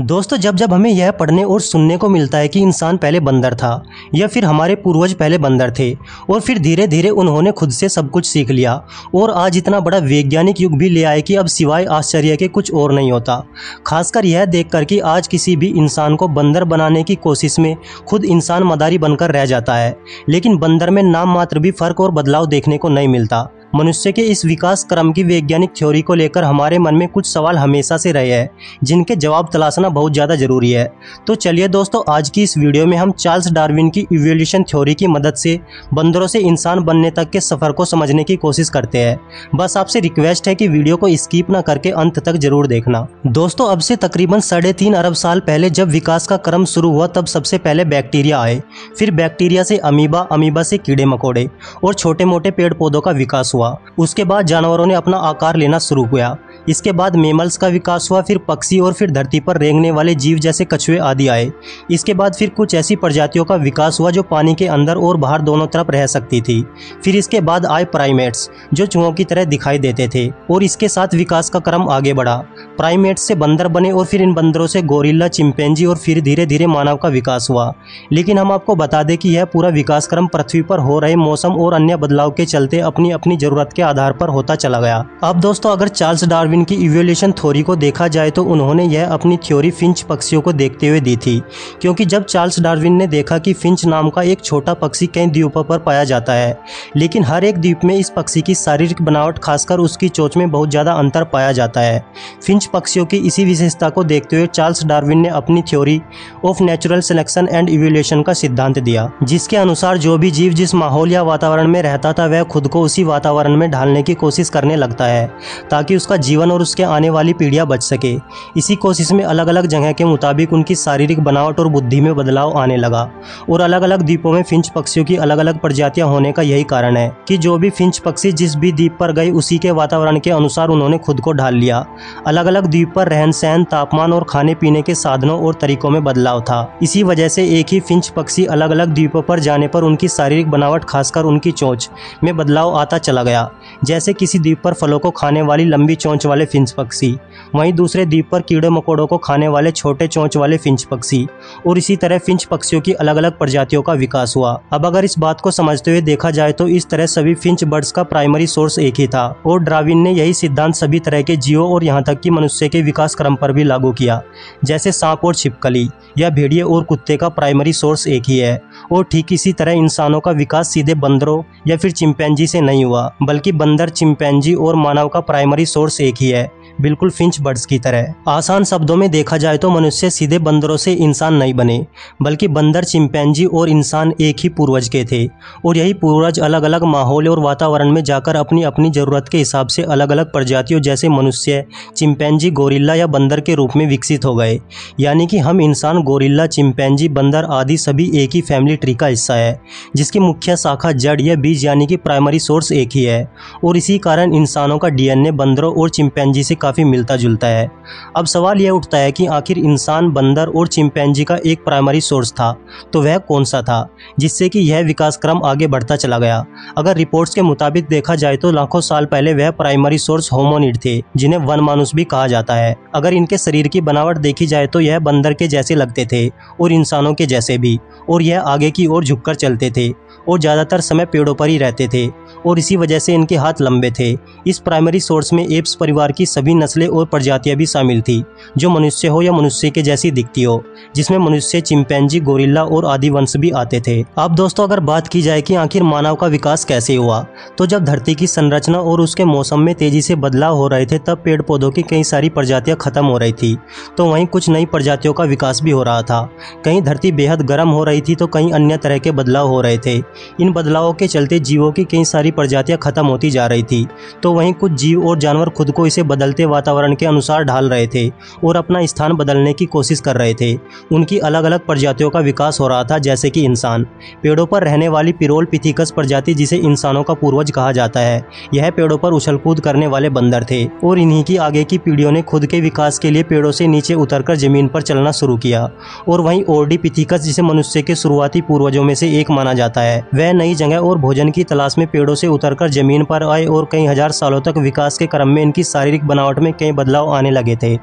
दोस्तों, जब जब हमें यह पढ़ने और सुनने को मिलता है कि इंसान पहले बंदर था, या फिर हमारे पूर्वज पहले बंदर थे, और फिर धीरे धीरे उन्होंने खुद से सब कुछ सीख लिया, और आज इतना बड़ा वैज्ञानिक युग भी ले आए कि अब सिवाय आश्चर्य के कुछ और नहीं होता। खासकर यह देख कर कि आज किसी भी इंसान को बंदर बनाने की कोशिश में खुद इंसान मदारी बनकर रह जाता है, लेकिन बंदर में नाम मात्र भी फ़र्क और बदलाव देखने को नहीं मिलता। मनुष्य के इस विकास क्रम की वैज्ञानिक थ्योरी को लेकर हमारे मन में कुछ सवाल हमेशा से रहे हैं, जिनके जवाब तलाशना बहुत ज़्यादा ज़रूरी है। तो चलिए दोस्तों, आज की इस वीडियो में हम चार्ल्स डार्विन की इवोल्यूशन थ्योरी की मदद से बंदरों से इंसान बनने तक के सफ़र को समझने की कोशिश करते हैं। बस आपसे रिक्वेस्ट है कि वीडियो को स्कीप न करके अंत तक ज़रूर देखना। दोस्तों, अब से तकरीबन साढ़े तीन अरब साल पहले जब विकास का क्रम शुरू हुआ, तब सबसे पहले बैक्टीरिया आए। फिर बैक्टीरिया से अमीबा अमीबा से कीड़े मकोड़े और छोटे मोटे पेड़ पौधों का विकास हुआ। हुआ। उसके बाद जानवरों ने अपना आकार लेना शुरू किया। इसके बाद मेमल्स का विकास हुआ, फिर पक्षी और फिर धरती पर रेंगने वाले जीव जैसे कछुए आदि आए। इसके बाद फिर कुछ ऐसी प्रजातियों का विकास हुआ जो पानी के अंदर और बाहर दोनों तरफ़ रह सकती थी। फिर इसके बाद आए प्राइमेट्स जो चूहों की तरह दिखाई देते थे, और इसके साथ विकास का क्रम आगे बढ़ा। प्राइमेट्स से बंदर बने और फिर इन बंदरों से गोरिल्ला चिंपेंजी और फिर धीरे धीरे मानव का विकास हुआ। लेकिन हम आपको बता दें कि यह पूरा विकास क्रम पृथ्वी पर हो रहे मौसम और अन्य बदलाव के चलते अपनी अपनी ज़रूरत के आधार पर होता चला गया। अब दोस्तों, अगर चार्ल्स डार्विन की इवोल्यूशन थ्योरी को देखा जाए तो उन्होंने यह अपनी थ्योरी फिंच पक्षियों को देखते हुए दी थी, क्योंकि जब चार्ल्स डार्विन ने देखा कि फिंच नाम का एक छोटा पक्षी कई द्वीपों पर पाया जाता है, लेकिन हर एक द्वीप में इस पक्षी की शारीरिक बनावट खासकर उसकी चोच में बहुत ज़्यादा अंतर पाया जाता है। फिंच पक्षियों की इसी विशेषता को देखते हुए चार्ल्स डार्विन ने अपनी theory of natural selection and evolution का सिद्धांत दिया, जिसके अनुसार जो भी जीव जिस माहौल या वातावरण में रहता था, वह खुद को उसी वातावरण में ढालने की कोशिश करने लगता है, ताकि उसका जीवन और उसके आने वाली पीढ़ियाँ बच सके। इसी कोशिश में अलग अलग जगह के मुताबिक उनकी शारीरिक बनावट और बुद्धि में बदलाव आने लगा और अलग अलग द्वीपों में फिंच पक्षियों की अलग अलग प्रजातियाँ होने का यही कारण है कि जो भी फिंच पक्षी जिस भी द्वीप पर गए, उसी के वातावरण के अनुसार उन्होंने खुद को ढाल लिया। अलग अलग द्वीप पर रहन सहन तापमान और खाने पीने के साधनों और तरीकों में बदलाव था। इसी वजह से एक ही फिंच पक्षी अलग अलग द्वीपों पर जाने पर उनकी शारीरिक बनावट खासकर उनकी चोंच में बदलाव आता चला गया। जैसे किसी द्वीप पर फलों को खाने वाली लंबी चोंच वाले फिंच पक्षी। वहीं दूसरे द्वीप पर कीड़े मकोड़ों को खाने वाले छोटे चोंच वाले फिंच पक्षी। और इसी तरह फिंच पक्षियों की अलग अलग प्रजातियों का विकास हुआ। अब अगर इस बात को समझते हुए देखा जाए तो इस तरह सभी फिंच बर्ड्स का प्राइमरी सोर्स एक ही था। और ड्राविन ने यही सिद्धांत सभी तरह के जीवों और यहाँ तक कि मनुष्य के विकास क्रम पर भी लागू किया, जैसे सांप और छिपकली। या भेड़िए और कुत्ते का प्राइमरी सोर्स एक ही है। और ठीक इसी तरह इंसानों का विकास सीधे बंदरों या फिर चिंपैंजी से नहीं हुआ, बल्कि बंदर, चिंपैंजी और मानव का प्राइमरी सोर्स एक ही है। बिल्कुल फिंच बर्ड्स की तरह। आसान शब्दों में देखा जाए तो मनुष्य सीधे बंदरों से इंसान नहीं बने, बल्कि बंदर, चिंपैंजी और इंसान एक ही पूर्वज के थे। और यही पूर्वज अलग अलग माहौल और वातावरण में जाकर अपनी अपनी ज़रूरत के हिसाब से अलग अलग प्रजातियों जैसे मनुष्य, चिंपैंजी, गोरिल्ला या बंदर के रूप में विकसित हो गए। यानी कि हम इंसान, गोरिल्ला, चिंपैंजी, बंदर आदि सभी एक ही फैमिली ट्री का हिस्सा है, जिसकी मुख्य शाखा जड़ या बीज यानी कि प्राइमरी सोर्स एक ही है। और इसी कारण इंसानों का डीएनए बंदरों और चिंपैंजी से काफ़ी मिलता जुलता है। अब सवाल यह उठता है कि आखिर इंसान बंदर और चिंपैंजी का एक प्राइमरी सोर्स था तो वह कौन सा था, जिससे कि यह विकास क्रम आगे बढ़ता चला गया? अगर रिपोर्ट्स के मुताबिक देखा जाए तो लाखों साल पहले वह प्राइमरी सोर्स होमोनिड थे, जिन्हें वन मानुस भी कहा जाता है। अगर इनके शरीर की बनावट देखी जाए तो यह बंदर के जैसे लगते थे और इंसानों के जैसे भी, और यह आगे की ओर झुककर चलते थे। और ज़्यादातर समय पेड़ों पर ही रहते थे और इसी वजह से इनके हाथ लंबे थे। इस प्राइमरी सोर्स में एप्स परिवार की सभी नस्लें और प्रजातियाँ भी शामिल थी, जो मनुष्य हो या मनुष्य के जैसी दिखती हो, जिसमें मनुष्य चिंपैंजी गोरिल्ला और आदि वंश भी आते थे। अब दोस्तों, अगर बात की जाए कि आखिर मानव का विकास कैसे हुआ तो जब धरती की संरचना और उसके मौसम में तेज़ी से बदलाव हो रहे थे, तब पेड़ पौधों की कई सारी प्रजातियाँ खत्म हो रही थी तो वहीं कुछ नई प्रजातियों का विकास भी हो रहा था। कहीं धरती बेहद गर्म हो रही थी तो कहीं अन्य तरह के बदलाव हो रहे थे। इन बदलावों के चलते जीवों की कई सारी प्रजातियाँ खत्म होती जा रही थी। तो वहीं कुछ जीव और जानवर खुद को इसे बदलते वातावरण के अनुसार ढाल रहे थे और अपना स्थान बदलने की कोशिश कर रहे थे। उनकी अलग अलग प्रजातियों का विकास हो रहा था, जैसे कि इंसान। पेड़ों पर रहने वाली पिरोल पिथिकस प्रजाति जिसे इंसानों का पूर्वज कहा जाता है, यह पेड़ों पर उछल कूद करने वाले बंदर थे और इन्हीं की आगे की पीढ़ियों ने खुद के विकास के लिए पेड़ों से नीचे उतरकर ज़मीन पर चलना शुरू किया। और वहीं ओरडी पिथिकस, जिसे मनुष्य के शुरुआती पूर्वजों में से एक माना जाता है वह नई जगह और भोजन की तलाश में पेड़ों से उतरकर ज़मीन पर आए और कई हज़ार सालों तक विकास के क्रम में इनकी शारीरिक बनावट में कई बदलाव आने लगे थे।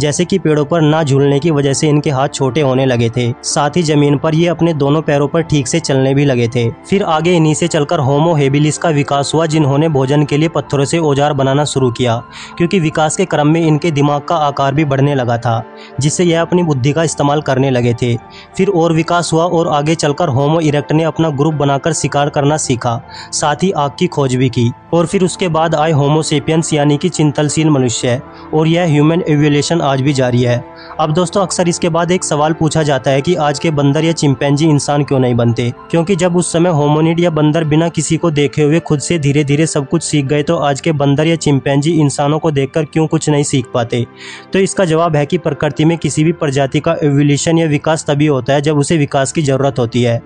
जैसे कि पेड़ों पर ना झूलने की वजह से इनके हाथ छोटे होने लगे थे, साथ ही ज़मीन पर ये अपने दोनों पैरों पर ठीक से चलने भी लगे थे। फिर आगे इन्हीं से चलकर होमो हेबिलिस का विकास हुआ, जिन्होंने भोजन के लिए पत्थरों से औज़ार बनाना शुरू किया, क्योंकि विकास के क्रम में इनके दिमाग का आकार भी बढ़ने लगा था, जिससे यह अपनी बुद्धि का इस्तेमाल करने लगे थे। फिर और विकास हुआ और आगे चलकर होमो इरेक्ट ने अपना ग्रुप बनाकर शिकार करना सीखा। साथ ही आग की खोज भी की और फिर उसके बाद आए होमोसेपियंस यानी कि चिंतनशील मनुष्य। और यह ह्यूमन एवोल्यूशन आज भी जारी है। अब दोस्तों, अक्सर इसके बाद एक सवाल पूछा जाता है कि आज के बंदर या चिंपैंजी इंसान क्यों नहीं बनते? क्योंकि जब उस समय होमोनिड या बंदर बिना किसी को देखे हुए खुद से धीरे धीरे सब कुछ सीख गए तो आज के बंदर या चिंपैंजी इंसानों को देखकर क्यों कुछ नहीं सीख पाते? तो इसका जवाब है कि प्रकृति में किसी भी प्रजाति का एवोल्यूशन या विकास तभी होता है जब उसे विकास की ज़रूरत होती है।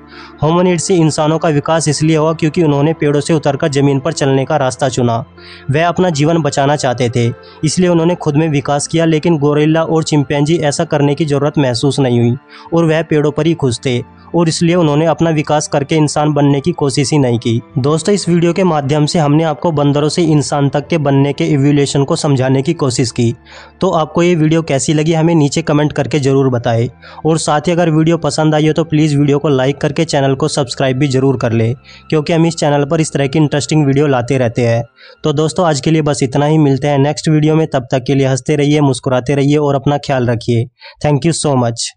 होमोनिड से इंसानों का विकास इसलिए हुआ क्योंकि उन्होंने पेड़ों से उतरकर ज़मीन पर चलने का रास्ता चुना। वह अपना जीवन बचाना चाहते थे, इसलिए उन्होंने खुद में विकास किया, लेकिन गोरेला और चिंपैंजी ऐसा करने की ज़रूरत महसूस नहीं हुई, और वह पेड़ों पर ही खुश थे, और इसलिए उन्होंने अपना विकास करके इंसान बनने की कोशिश ही नहीं की। दोस्तों, इस वीडियो के माध्यम से हमने आपको बंदरों से इंसान तक के बनने के इवोल्यूशन को समझाने की कोशिश की। तो आपको ये वीडियो कैसी लगी, हमें नीचे कमेंट करके ज़रूर बताएँ। और साथ ही अगर वीडियो पसंद आई हो तो प्लीज़ वीडियो को लाइक करके चैनल को सब्सक्राइब भी ज़रूर कर ले, क्योंकि हम इस चैनल पर इस तरह की इंटरेस्टिंग वीडियो लाते रहते हैं। तो दोस्तों, आज के लिए बस इतना ही, मिलते हैं नेक्स्ट वीडियो में, तब तक के लिए हँसते रहिए, मुस्कुराते रहिए, और अपना ख्याल रखिए थैंक यू सो मच